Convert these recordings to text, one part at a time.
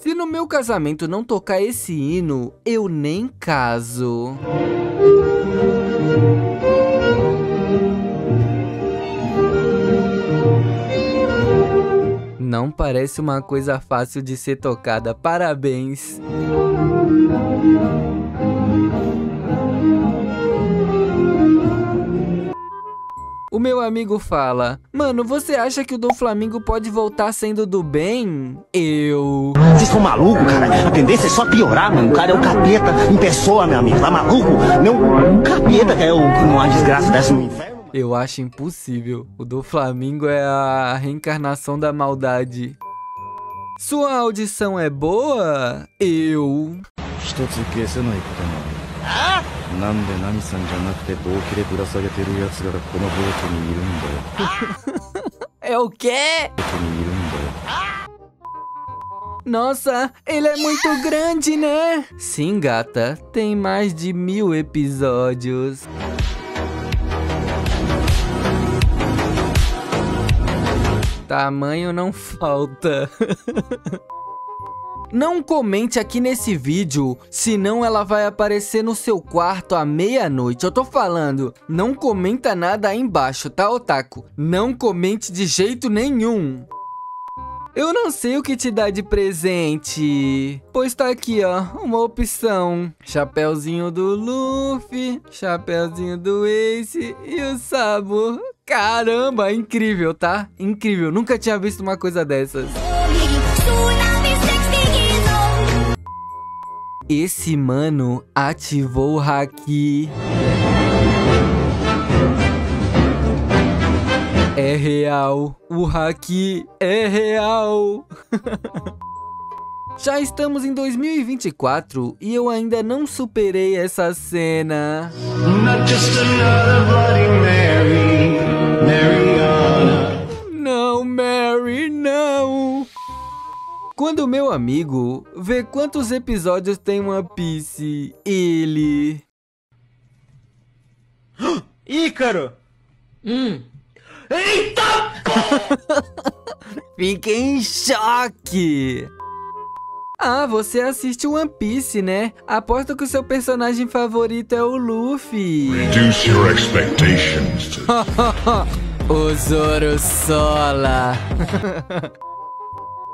Se no meu casamento não tocar esse hino, eu nem caso. Não parece uma coisa fácil de ser tocada. Parabéns. O meu amigo fala: Mano, você acha que o do Flamengo pode voltar sendo do bem? Eu. Vocês são malucos, cara? A tendência é só piorar, mano. O cara é o capeta em pessoa, meu amigo. Tá maluco? Não, o capeta que é o, uma desgraça dessa no inferno. Eu acho impossível. O do Flamengo é a reencarnação da maldade. Sua audição é boa? Eu. 一つ消せないことがある なんでナミさんじゃなくて棒切れぶら下げてる奴らがこのボートにいるんだよ É o quê? ボートにいるんだよ Nossa, ele é muito grande, né? Sim, gata. Tem mais de mil episódios. Tamanho não falta. Não comente aqui nesse vídeo, senão ela vai aparecer no seu quarto à meia-noite. Eu tô falando, não comenta nada aí embaixo, tá, Otaku? Não comente de jeito nenhum. Eu não sei o que te dar de presente. Pois tá aqui, ó, uma opção. Chapeuzinho do Luffy, chapeuzinho do Ace e o Sabo. Caramba, incrível, tá? Incrível, nunca tinha visto uma coisa dessas. Esse mano ativou o haki. É real, o haki é real. Já estamos em 2024 e eu ainda não superei essa cena. Mary. Não, Mary, não! Quando meu amigo vê quantos episódios tem One Piece, ele. Ícaro! Fica em choque! Ah, você assiste One Piece, né? Aposto que o seu personagem favorito é o Luffy. Reduce your expectations o Zoro Sola.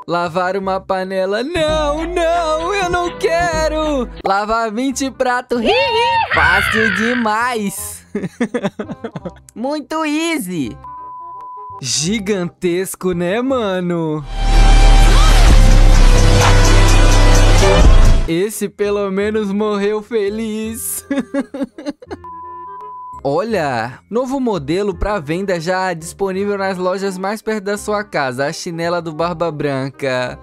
Lavar uma panela. Não, não, eu não quero. Lavar 20 pratos. Fácil demais. Muito easy. Gigantesco, né, mano? Esse pelo menos morreu feliz. Olha, novo modelo para venda já disponível nas lojas mais perto da sua casa, a chinela do Barba Branca.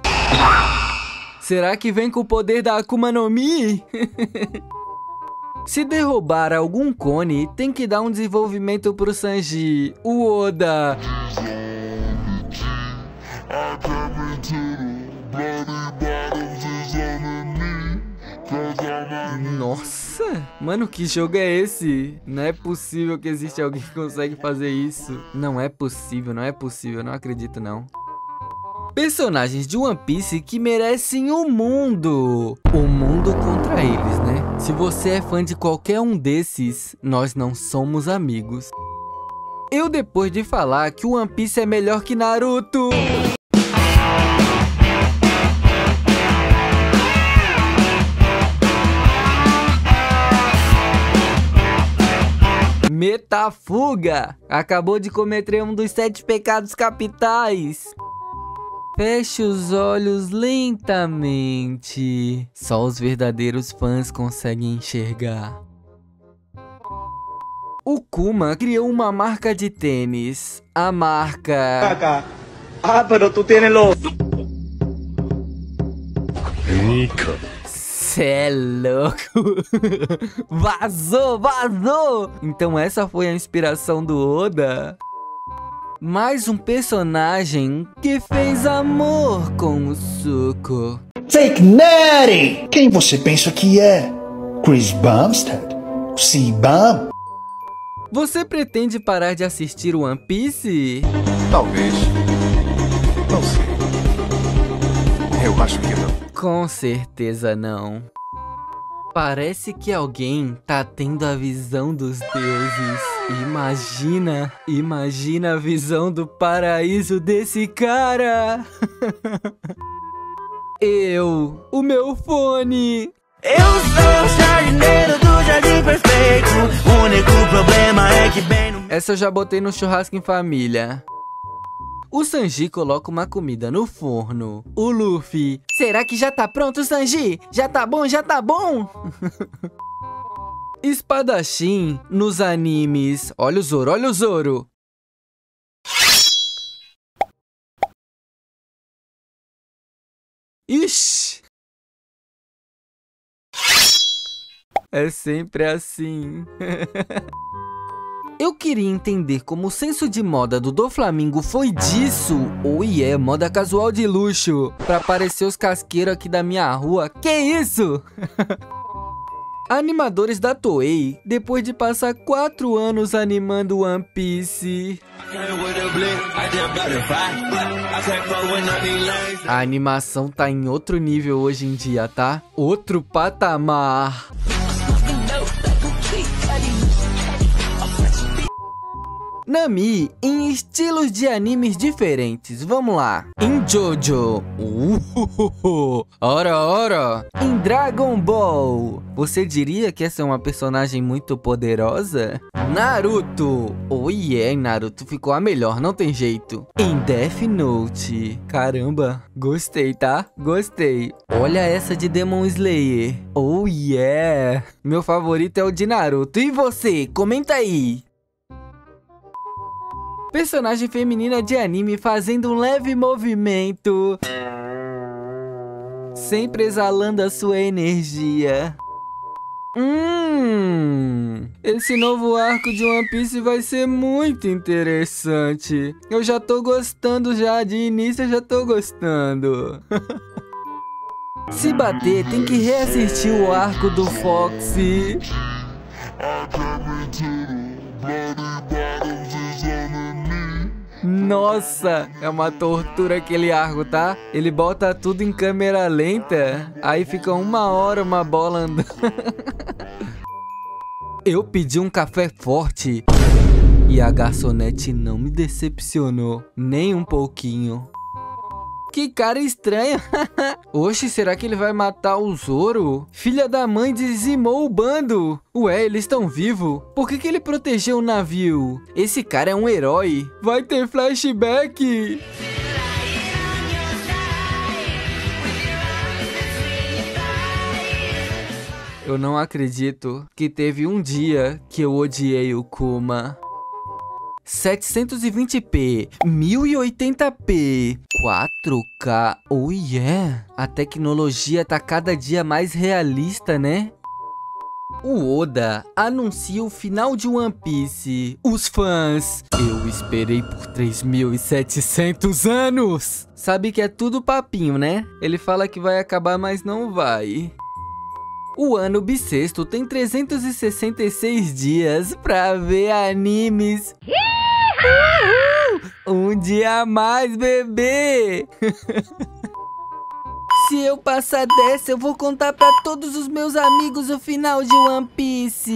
Será que vem com o poder da Akuma no Mi? Se derrubar algum cone, tem que dar um desenvolvimento pro Sanji, o Oda. Nossa, mano, que jogo é esse? Não é possível que existe alguém que consegue fazer isso. Não é possível, não é possível, não acredito não. Personagens de One Piece que merecem o mundo. O mundo contra eles, né? Se você é fã de qualquer um desses, nós não somos amigos. Eu depois de falar que o One Piece é melhor que Naruto. Metafuga acabou de cometer um dos sete pecados capitais. Feche os olhos lentamente. Só os verdadeiros fãs conseguem enxergar. O Kuma criou uma marca de tênis. A marca. Ah, pero tú tienes los. Nika. Cê é louco. vazou, vazou. Então essa foi a inspiração do Oda. Mais um personagem que fez amor com o Suco. Fake Natty! Quem você pensa que é? Chris Bumstead? C-Bum? Você pretende parar de assistir One Piece? Talvez. Não sei. Eu acho que não. Com certeza não. Parece que alguém tá tendo a visão dos deuses. Imagina, imagina a visão do paraíso desse cara. Eu, o meu fone. Eu sou o jardineiro do jardim perfeito. O único problema é que bem no Essa eu já botei no churrasco em família. O Sanji coloca uma comida no forno. O Luffy. Será que já tá pronto, Sanji? Já tá bom, já tá bom? Espadachim nos animes. Olha o Zoro, olha o Zoro. Ixi. É sempre assim. Eu queria entender como o senso de moda do do Flamingo foi disso, ou oh yeah, moda casual de luxo, pra aparecer os casqueiros aqui da minha rua. Que isso? Animadores da Toei, depois de passar 4 anos animando One Piece. A animação tá em outro nível hoje em dia, tá? Outro patamar. Nami em estilos de animes diferentes. Vamos lá. Em Jojo. Uh, ora, ora. Em Dragon Ball. Você diria que essa é uma personagem muito poderosa? Naruto. Oh yeah, Naruto ficou a melhor, não tem jeito. Em Death Note. Caramba, gostei, tá? Gostei. Olha essa de Demon Slayer. Oh yeah. Meu favorito é o de Naruto. E você? Comenta aí. Personagem feminina de anime fazendo um leve movimento. Sempre exalando a sua energia. Hum, esse novo arco de One Piece vai ser muito interessante. Eu já tô gostando já, de início eu já tô gostando. Se bater, tem que reassistir o arco do Foxy. Nossa, é uma tortura aquele arco, tá? Ele bota tudo em câmera lenta, aí fica uma hora uma bola andando. Eu pedi um café forte e a garçonete não me decepcionou, nem um pouquinho. Que cara estranho. Oxe, será que ele vai matar o Zoro? Filha da mãe dizimou o bando. Ué, eles estão vivos? Por que, que ele protegeu o navio? Esse cara é um herói. Vai ter flashback. Eu não acredito que teve um dia que eu odiei o Kuma. 720p, 1080p, 4K, oh yeah! A tecnologia tá cada dia mais realista, né? O Oda anuncia o final de One Piece. Os fãs, eu esperei por 3.700 anos! Sabe que é tudo papinho, né? Ele fala que vai acabar, mas não vai. O ano bissexto tem 366 dias pra ver animes. Um dia a mais, bebê! Se eu passar dessa, eu vou contar pra todos os meus amigos o final de One Piece.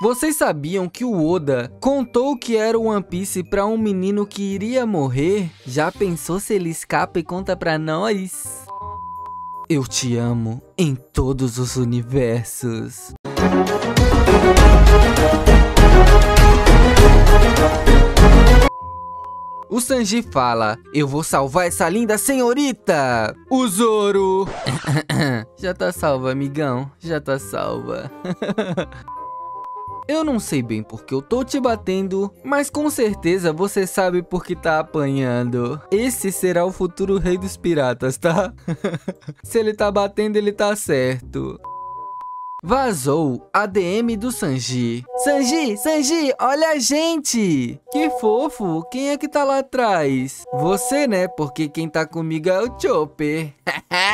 Vocês sabiam que o Oda contou que era One Piece pra um menino que iria morrer? Já pensou se ele escapa e conta pra nós? Eu te amo em todos os universos. O Sanji fala, eu vou salvar essa linda senhorita! O Zoro! Já tá salva, amigão. Já tá salva. Eu não sei bem porque eu tô te batendo, mas com certeza você sabe por que tá apanhando. Esse será o futuro rei dos piratas, tá? Se ele tá batendo, ele tá certo. Vazou a DM do Sanji. Sanji, Sanji, olha a gente! Que fofo! Quem é que tá lá atrás? Você, né? Porque quem tá comigo é o Chopper.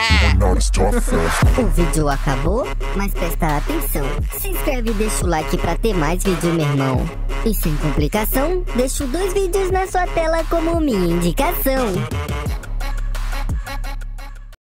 o vídeo acabou, mas presta atenção. Se inscreve e deixa o like pra ter mais vídeo, meu irmão. E sem complicação, deixo dois vídeos na sua tela como minha indicação.